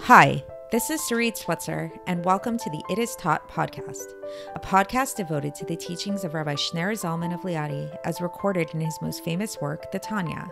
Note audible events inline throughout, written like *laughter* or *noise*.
Hi, this is Sarit Switzer, and welcome to the It Is Taught podcast, a podcast devoted to the teachings of Rabbi Shneur Zalman of Liadi as recorded in his most famous work, the Tanya.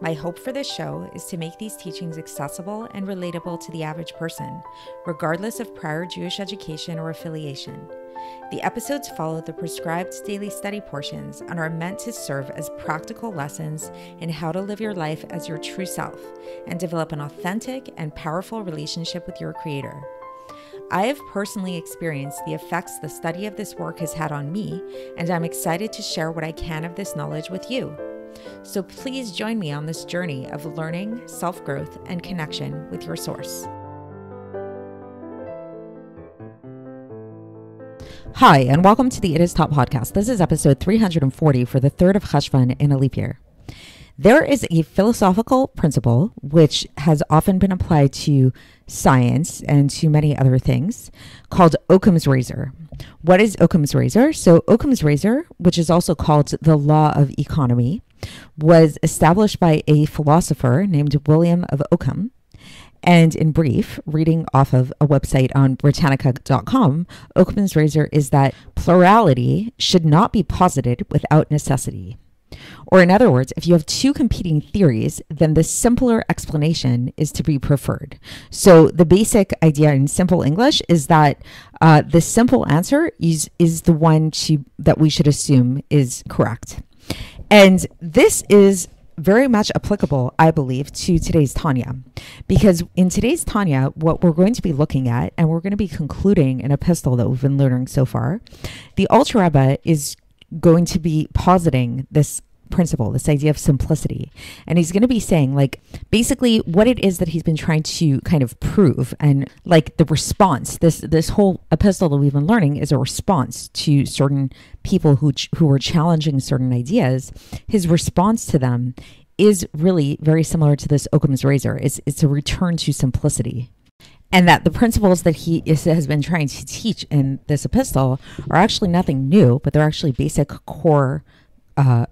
My hope for this show is to make these teachings accessible and relatable to the average person, regardless of prior Jewish education or affiliation. The episodes follow the prescribed daily study portions and are meant to serve as practical lessons in how to live your life as your true self and develop an authentic and powerful relationship with your Creator. I have personally experienced the effects the study of this work has had on me, and I'm excited to share what I can of this knowledge with you. So please join me on this journey of learning, self growth, and connection with your source. Hi, and welcome to the It Is Taught podcast. This is episode 340 for the 3rd of Cheshvan in a leap year. There is a philosophical principle which has often been applied to science and to many other things called Occam's razor. What is Occam's razor? So, Occam's razor, which is also called the law of economy, was established by a philosopher named William of Ockham and in brief, reading off of a website on Britannica.com, Occam's razor is that plurality should not be posited without necessity. Or, in other words, if you have two competing theories, then the simpler explanation is to be preferred. So, the basic idea in simple English is that uh, the simple answer is, is the one to, that we should assume is correct. And this is very much applicable, I believe, to today's Tanya. Because in today's Tanya, what we're going to be looking at, and we're going to be concluding an epistle that we've been learning so far, the Alter Rebbe is going to be positing this principle, this idea of simplicity. And he's going to be saying, like, basically what it is that he's been trying to kind of prove and like the response. This this whole epistle that we've been learning is a response to certain people who who are challenging certain ideas. His response to them is really very similar to this Occam's razor. It's it's a return to simplicity and that the principles that he is, has been trying to teach in this epistle are actually nothing new, but they're actually basic core uh,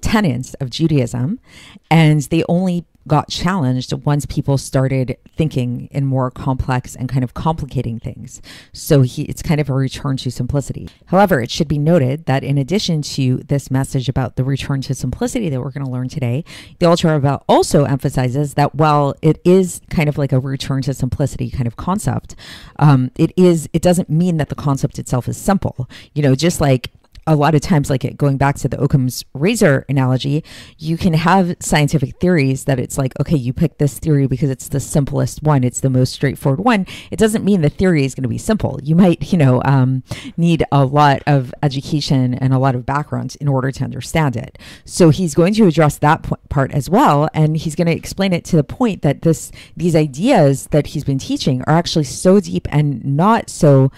tenets of Judaism, and they only got challenged once people started thinking in more complex and kind of complicating things. So he, it's kind of a return to simplicity. However, it should be noted that in addition to this message about the return to simplicity that we're going to learn today, the Alter Rebbe also emphasizes that while it is kind of like a return to simplicity kind of concept, um, it is it doesn't mean that the concept itself is simple. You know, just like a lot of times, like it, going back to the Occam's razor analogy, you can have scientific theories that it's like, okay, you pick this theory because it's the simplest one, it's the most straightforward one. It doesn't mean the theory is going to be simple. You might, you know, um, need a lot of education and a lot of background in order to understand it. So he's going to address that part as well, and he's going to explain it to the point that this these ideas that he's been teaching are actually so deep and not so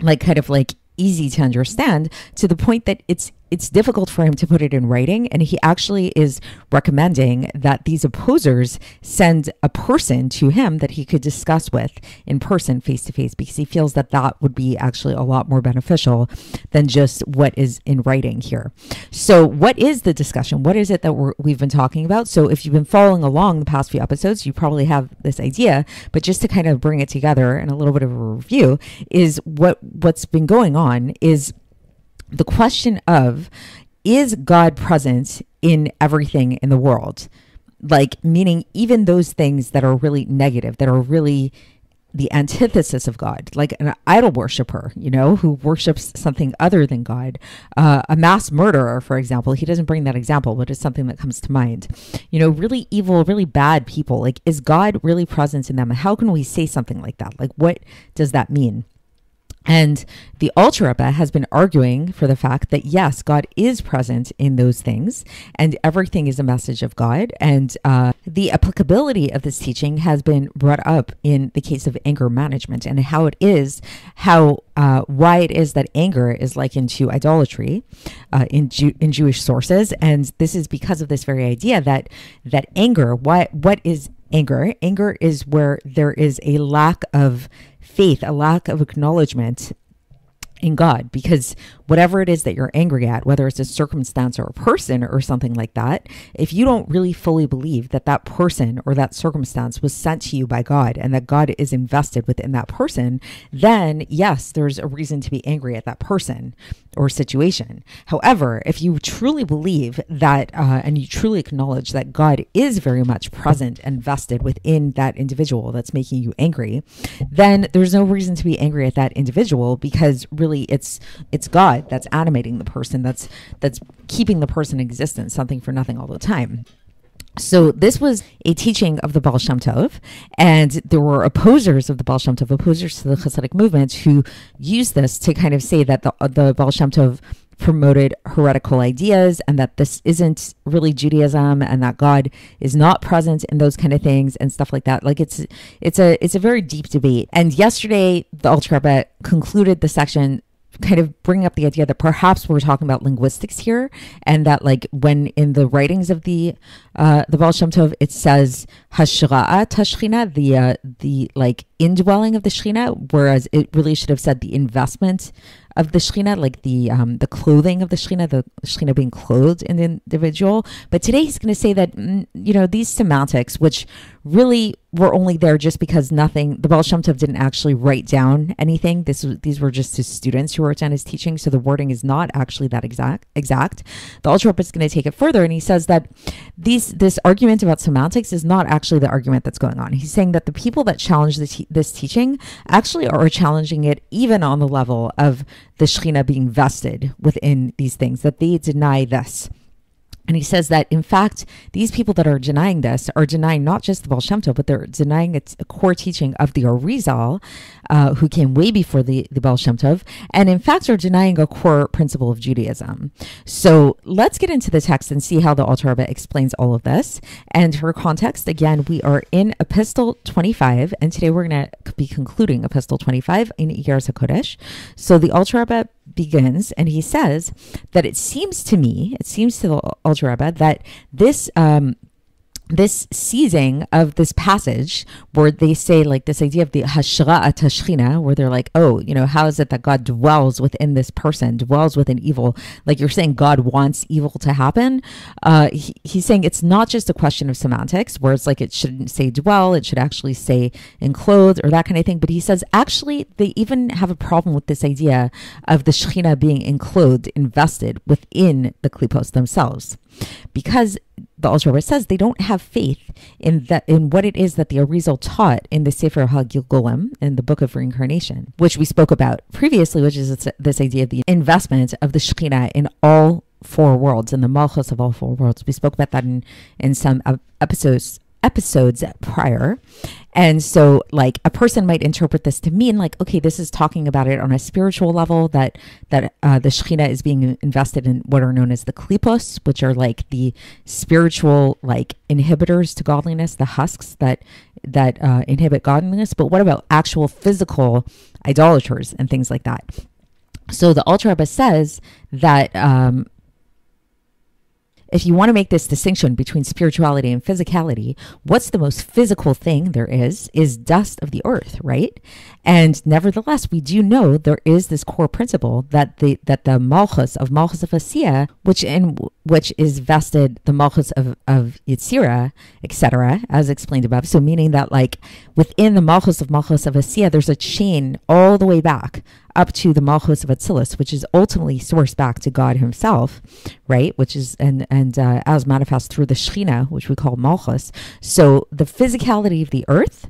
like kind of like easy to understand to the point that it's it's difficult for him to put it in writing and he actually is recommending that these opposers send a person to him that he could discuss with in person face to face because he feels that that would be actually a lot more beneficial than just what is in writing here. So what is the discussion? What is it that we have been talking about? So if you've been following along the past few episodes you probably have this idea but just to kind of bring it together and a little bit of a review is what what's been going on is the question of is God present in everything in the world? Like, meaning even those things that are really negative, that are really the antithesis of God, like an idol worshiper, you know, who worships something other than God. Uh, a mass murderer, for example, he doesn't bring that example, but it's something that comes to mind. You know, really evil, really bad people. Like, is God really present in them? How can we say something like that? Like, what does that mean? And the Alter Rebbe has been arguing for the fact that yes, God is present in those things, and everything is a message of God. And uh, the applicability of this teaching has been brought up in the case of anger management and how it is, how uh, why it is that anger is likened to idolatry uh, in Ju- in Jewish sources, and this is because of this very idea that that anger, what what is anger? Anger is where there is a lack of faith, a lack of acknowledgement in God. Because whatever it is that you're angry at, whether it's a circumstance or a person or something like that, if you don't really fully believe that that person or that circumstance was sent to you by God and that God is invested within that person, then yes, there's a reason to be angry at that person or situation. However, if you truly believe that uh, and you truly acknowledge that God is very much present and vested within that individual that's making you angry, then there's no reason to be angry at that individual because really it's it's God that's animating the person that's that's keeping the person in existence, something for nothing all the time. So this was a teaching of the Baal Shem Tov, and there were opposers of the Baal Shem Tov, opposers to the Hasidic movement, who used this to kind of say that the the Baal Shem Tov promoted heretical ideas and that this isn't really Judaism and that God is not present in those kind of things and stuff like that. Like it's it's a it's a very deep debate. And yesterday the Alter Rebbe concluded the section kind of bring up the idea that perhaps we're talking about linguistics here, and that like when in the writings of the uh, the Baal Shem Tov it says hashra'a tashchina, the uh, the like indwelling of the Shechina, whereas it really should have said the investment of the Shechina, like the um, the clothing of the Shechina, the Shechina being clothed in the individual. But today he's going to say that mm, you know these semantics, which really were only there just because nothing. The Baal Shem Tov didn't actually write down anything. This these were just his students who wrote down his teaching, so the wording is not actually that exact. Exact. The Rebbe is going to take it further, and he says that these this argument about semantics is not actually the argument that's going on. He's saying that the people that challenge this this teaching actually are challenging it even on the level of the Shekhinah being vested within these things, that they deny this. And he says that, in fact, these people that are denying this are denying not just the Baal Shem Tov, but they're denying its core teaching of the Arizal, uh, who came way before the, the Baal Shem Tov, and in fact are denying a core principle of Judaism. So let's get into the text and see how the Alter explains all of this. And for context, again, we are in Epistle 25, and today we're going to be concluding Epistle 25 in Iggeres HaKodesh. So the Alter Rebbe begins and he says that it seems to me, it seems to the Alter Rebbe that this um, this seizing of this passage where they say like this idea of the hashra'a tashchina where they're like oh you know how is it that god dwells within this person dwells within evil? Like you're saying god wants evil to happen. Uh, he, he's saying it's not just a question of semantics where it's like it shouldn't say dwell it should actually say enclosed or that kind of thing. But he says actually they even have a problem with this idea of the shechina being enclosed invested within the klipos themselves because the Alter says they don't have faith in that in what it is that the Arizal taught in the Sefer HaGilgulim in the Book of Reincarnation, which we spoke about previously, which is this idea of the investment of the Shekhinah in all four worlds, in the Malchus of all four worlds. We spoke about that in in some episodes episodes prior. And so, like, a person might interpret this to mean, like, okay, this is talking about it on a spiritual level that that uh, the Shekhinah is being invested in what are known as the klipos, which are like the spiritual like inhibitors to godliness, the husks that that uh, inhibit godliness. But what about actual physical idolaters and things like that? So the Alter Rebbe says that um, if you want to make this distinction between spirituality and physicality, what's the most physical thing there is is dust of the earth, right? And nevertheless, we do know there is this core principle that the that the malchus of malchus of Asiya, which in which is vested the malchus of of Yitzira, etc., as explained above. So meaning that like within the malchus of malchus of Asiya, there's a chain all the way back up to the Malchus of Atzilus, which is ultimately sourced back to God Himself, right? Which is and and uh, as manifest through the Shechina, which we call Malchus. So the physicality of the earth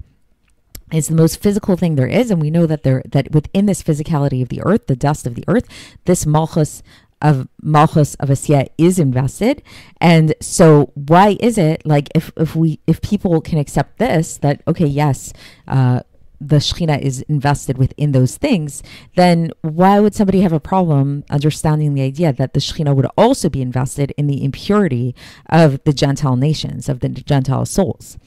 is the most physical thing there is, and we know that there that within this physicality of the earth, the dust of the earth, this Malchus of Malchus of Asiya is invested. And so why is it like if, if we if people can accept this, that okay, yes, uh, the Shekhinah is invested within those things, then why would somebody have a problem understanding the idea that the Shekhinah would also be invested in the impurity of the Gentile nations, of the Gentile souls?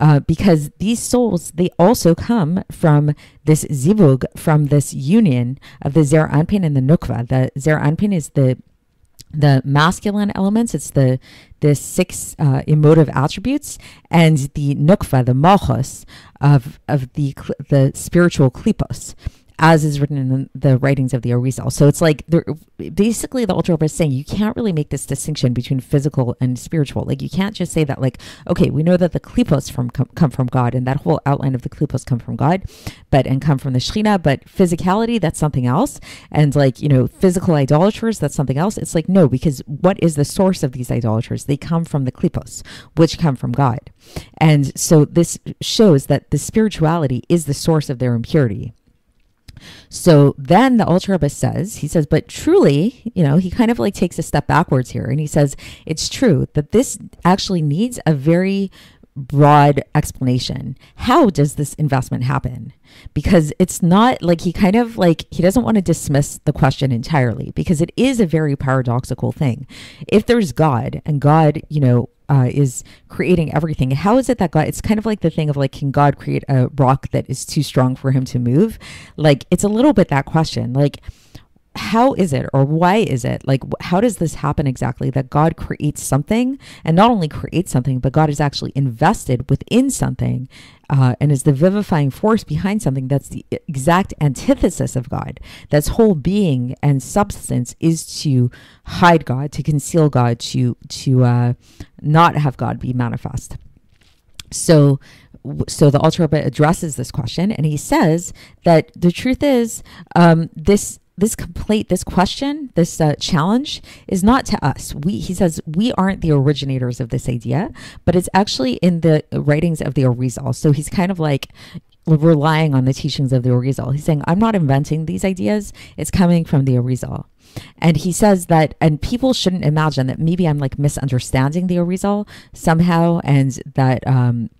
Uh, because these souls, they also come from this zivug, from this union of the Zer Anpin and the Nukva. The Zer Anpin is the the masculine elements, it's the the six uh, emotive attributes, and the nukva, the malchus of of the the spiritual klipos. As is written in the writings of the Arizal. So it's like basically the Rebbe is saying you can't really make this distinction between physical and spiritual. Like you can't just say that like okay, we know that the klipos from come, come from God and that whole outline of the klipos come from God, but and come from the Shekhinah, but physicality that's something else, and like you know physical idolaters that's something else. It's like no, because what is the source of these idolaters? They come from the klipos, which come from God, and so this shows that the spirituality is the source of their impurity. So then the Rebbe says, he says, but truly, you know, he kind of like takes a step backwards here and he says, it's true that this actually needs a very broad explanation. How does this investment happen? Because it's not like he kind of like he doesn't want to dismiss the question entirely because it is a very paradoxical thing. If there's God and God, you know, uh, is creating everything. How is it that God? It's kind of like the thing of like, can God create a rock that is too strong for him to move? Like, it's a little bit that question. Like, how is it or why is it? Like how does this happen exactly that god creates something and not only creates something but god is actually invested within something uh, and is the vivifying force behind something that's the exact antithesis of god. That's whole being and substance is to hide god to conceal god to to uh, not have god be manifest. So so the Alter addresses this question and he says that the truth is um, this this complete this question this uh, challenge is not to us. We he says we aren't the originators of this idea but it's actually in the writings of the Arizal so he's kind of like relying on the teachings of the Arizal he's saying I'm not inventing these ideas. It's coming from the Arizal and he says that and people shouldn't imagine that maybe I'm like misunderstanding the Arizal somehow and that um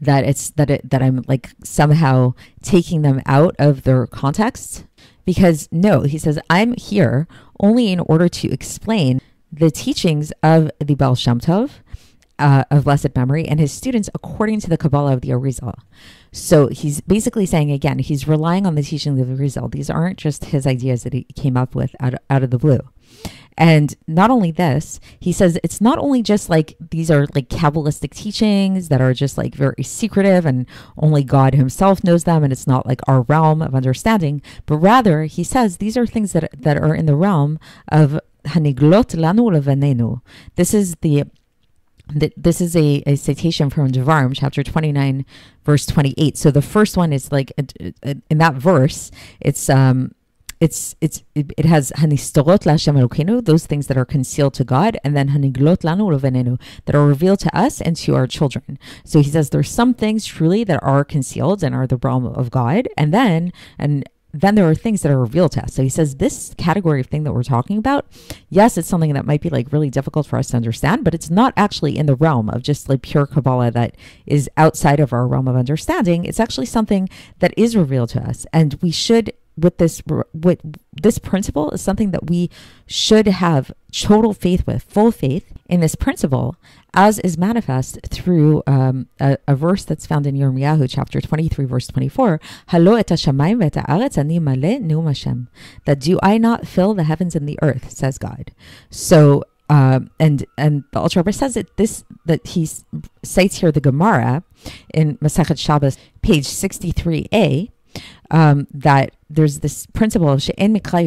that it's that it that I'm like somehow taking them out of their context because no, he says, I'm here only in order to explain the teachings of the Baal Shem Tov, uh, of blessed memory, and his students according to the Kabbalah of the Arizal. So he's basically saying again, he's relying on the teachings of the Arizal. These aren't just his ideas that he came up with out out of the blue. And not only this, he says it's not only just like these are like Kabbalistic teachings that are just like very secretive and only God himself knows them and it's not like our realm of understanding, but rather he says these are things that, that are in the realm of Haniglot lanu levenenu. This is the this is a, a citation from Devarim, chapter 29, verse 28. So the first one is like in that verse, it's um, it's it's it, it has hanistorot laHashem Elokeinu, those things that are concealed to God, and then haniglot lanu levenenu, that are revealed to us and to our children. So he says there's some things truly that are concealed and are the realm of God, and then and then there are things that are revealed to us. So he says this category of thing that we're talking about, yes, it's something that might be like really difficult for us to understand, but it's not actually in the realm of just like pure Kabbalah that is outside of our realm of understanding. It's actually something that is revealed to us, and we should with this with this principle is something that we should have total faith with full faith in this principle as is manifest through um, a, a, verse that's found in Yirmiyahu chapter 23 verse 24 that do I not fill the heavens and the earth says God. So um, and and the Alter Rebbe says it this that he cites here the Gemara in Masechet Shabbos page 63a um, that there's this principle of she'en mikra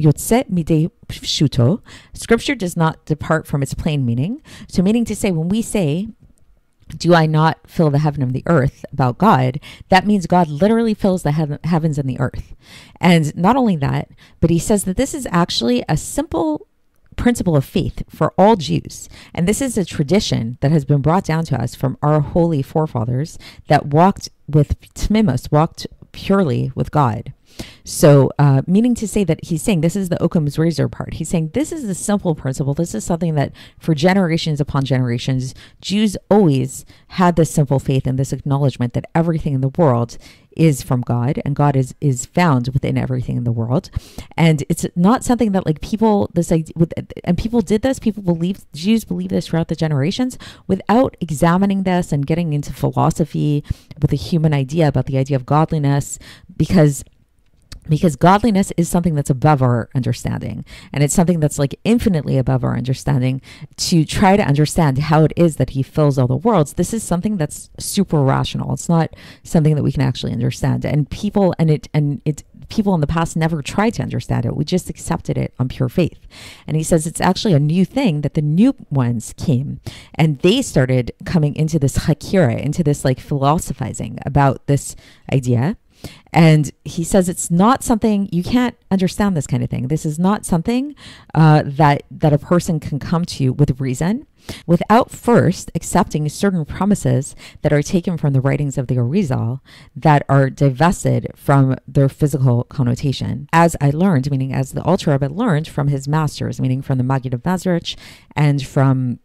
yotze midei shuto. Scripture does not depart from its plain meaning. So, meaning to say, when we say, do I not fill the heaven and the earth about God? That means God literally fills the heaven, heavens and the earth. And not only that, but he says that this is actually a simple principle of faith for all Jews. And this is a tradition that has been brought down to us from our holy forefathers that walked with tmimos, walked purely with God. So, uh, meaning to say that he's saying this is the Occam's razor part. He's saying this is a simple principle. This is something that for generations upon generations, Jews always had this simple faith and this acknowledgement that everything in the world is from God and God is is found within everything in the world. And it's not something that like people this idea and people did this, people believe Jews believe this throughout the generations without examining this and getting into philosophy with a human idea about the idea of godliness because because godliness is something that's above our understanding and it's something that's like infinitely above our understanding to try to understand how it is that he fills all the worlds. This is something that's super rational. It's not something that we can actually understand. And people and it and it people in the past never tried to understand it. We just accepted it on pure faith. And he says it's actually a new thing that the new ones came and they started coming into this hakira into this like philosophizing about this idea and he says it's not something you can't understand this kind of thing. This is not something uh, that that a person can come to you with reason without first accepting certain premises that are taken from the writings of the Arizal that are divested from their physical connotation. As I learned, meaning as the Alter Rebbe learned from his masters, meaning from the Maggid of Mezrich and from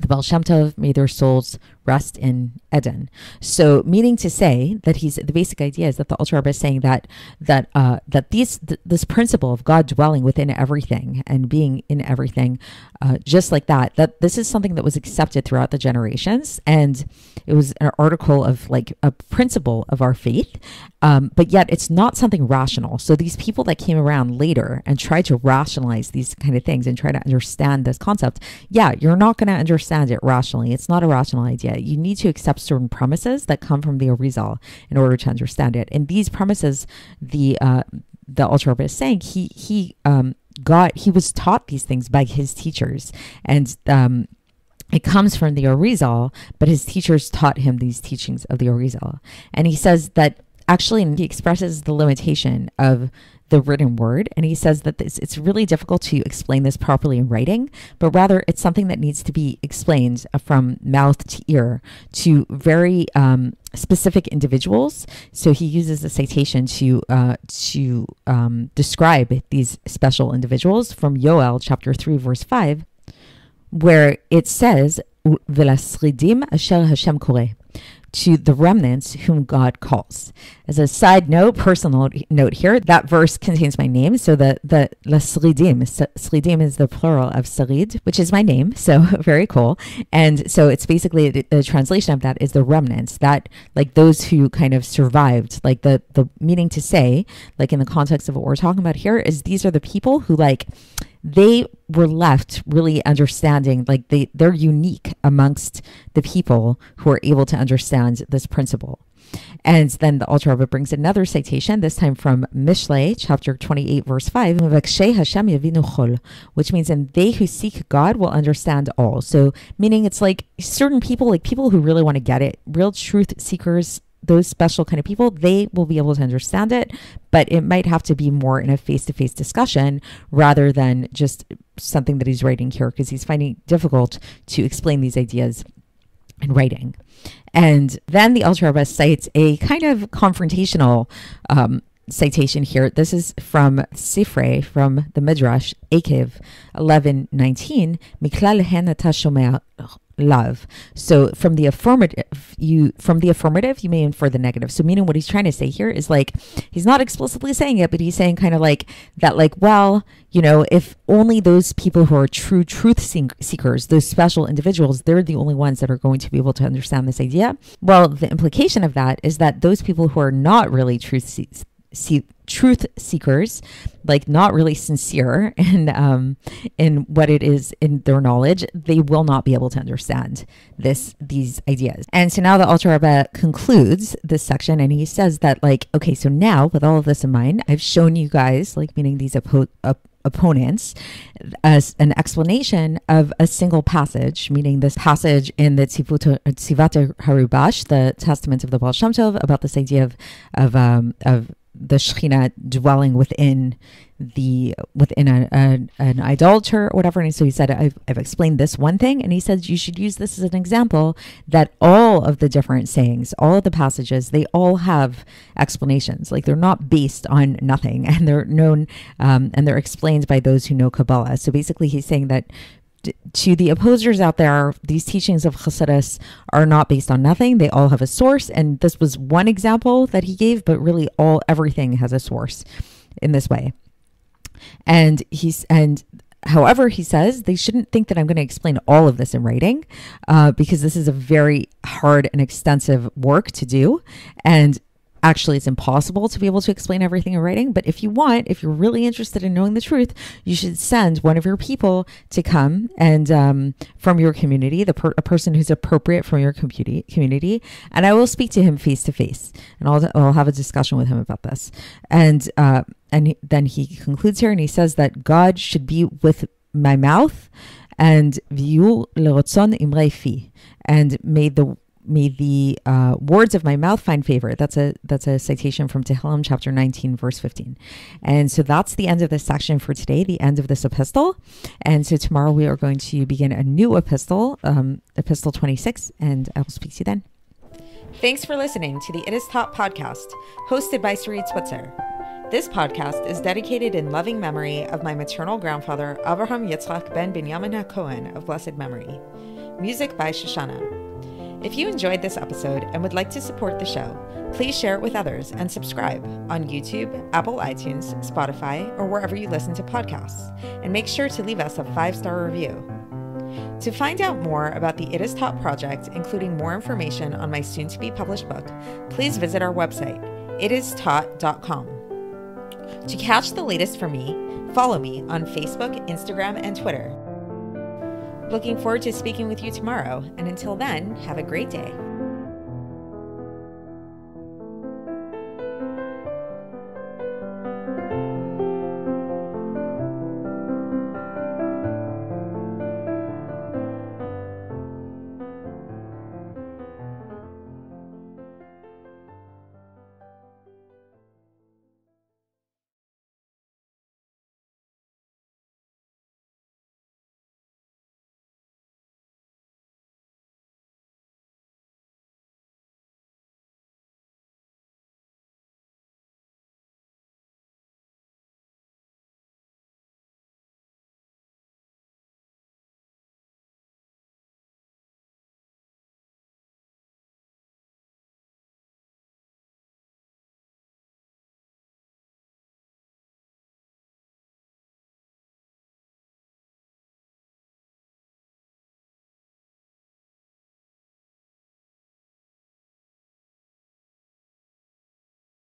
the Baal Shem Tov, may their souls rest in Eden. So, meaning to say that he's the basic idea is that the Alter Rebbe is saying that that uh, that these th- this principle of God dwelling within everything and being in everything, uh, just like that, that this is something that was accepted throughout the generations, and it was an article of like a principle of our faith, um, but yet it's not something rational. So these people that came around later and tried to rationalize these kind of things and try to understand this concept, yeah, you're not going to understand it rationally. It's not a rational idea you need to accept certain premises that come from the Arizal in order to understand it. And these premises, the uh, the Rebbe is saying he he um, got he was taught these things by his teachers, and um, it comes from the Arizal, but his teachers taught him these teachings of the Arizal. And he says that actually he expresses the limitation of the written word. And he says that this, it's really difficult to explain this properly in writing, but rather it's something that needs to be explained from mouth to ear to very um, specific individuals. So he uses a citation to uh, to um, describe these special individuals from Yoel chapter three verse five, where it says. To the remnants whom God calls. As a side note, personal note here, that verse contains my name. So the the la sridim, sridim is the plural of sarid, which is my name. So *laughs* very cool. And so it's basically the, the translation of that is the remnants that like those who kind of survived. Like the the meaning to say, like in the context of what we're talking about here, is these are the people who like they were left really understanding like they they're unique amongst the people who are able to understand this principle and then the Alter Rebbe brings another citation, this time from Mishlei, chapter 28, verse 5, which means, and they who seek God will understand all. So, meaning it's like certain people, like people who really want to get it, real truth seekers, those special kind of people, they will be able to understand it, but it might have to be more in a face to face discussion rather than just something that he's writing here because he's finding it difficult to explain these ideas in writing. And then the Rebbe cites a kind of confrontational um, citation here. This is from Sifrei, from the Midrash, Akev 1119. Love. So from the affirmative, you from the affirmative, you may infer the negative. So meaning what he's trying to say here is like he's not explicitly saying it, but he's saying kind of like that, like, well, you know, if only those people who are true truth seekers, those special individuals, they're the only ones that are going to be able to understand this idea. Well, the implication of that is that those people who are not really truth seekers see, truth seekers, like not really sincere *laughs* in um, in what it is in their knowledge, they will not be able to understand this these ideas. And so now the Alter Rebbe concludes this section, and he says that like, okay, so now with all of this in mind, I've shown you guys, like meaning these oppo- op- opponents as an explanation of a single passage, meaning this passage in the Tzava'at HaRivash, the Testament of the Baal Shem Tov, about this idea of of um, of the Shekhinah dwelling within the within a, a, an idolater or whatever. And so he said, I've, I've explained this one thing, and he says, you should use this as an example that all of the different sayings, all of the passages, they all have explanations. Like they're not based on nothing, *laughs* and they're known um, and they're explained by those who know Kabbalah. So basically, he's saying that to the opposers out there, these teachings of Chassidus are not based on nothing. They all have a source, and this was one example that he gave, but really all everything has a source in this way. And he's and however he says they shouldn't think that i'm going to explain all of this in writing uh, because this is a very hard and extensive work to do and actually it's impossible to be able to explain everything in writing but if you want if you're really interested in knowing the truth you should send one of your people to come and um, from your community the per- a person who's appropriate from your community community and i will speak to him face to face and I'll, I'll have a discussion with him about this. And uh, and then he concludes here and he says that god should be with my mouth and lerotzon and made the may the uh, words of my mouth find favor. That's a that's a citation from Tehillim chapter 19, verse 15. And so that's the end of this section for today, the end of this epistle. And so tomorrow we are going to begin a new epistle, um, epistle 26, and I will speak to you then. Thanks for listening to the It Is Taught podcast, hosted by Sarit Switzer. This podcast is dedicated in loving memory of my maternal grandfather, Abraham Yitzchak ben Binyamin HaKohen of blessed memory. Music by Shoshannah. If you enjoyed this episode and would like to support the show, please share it with others and subscribe on YouTube, Apple iTunes, Spotify, or wherever you listen to podcasts. And make sure to leave us a five star review. To find out more about the It Is Taught project, including more information on my soon to be published book, please visit our website, itistaught.com. To catch the latest from me, follow me on Facebook, Instagram, and Twitter. Looking forward to speaking with you tomorrow, and until then, have a great day.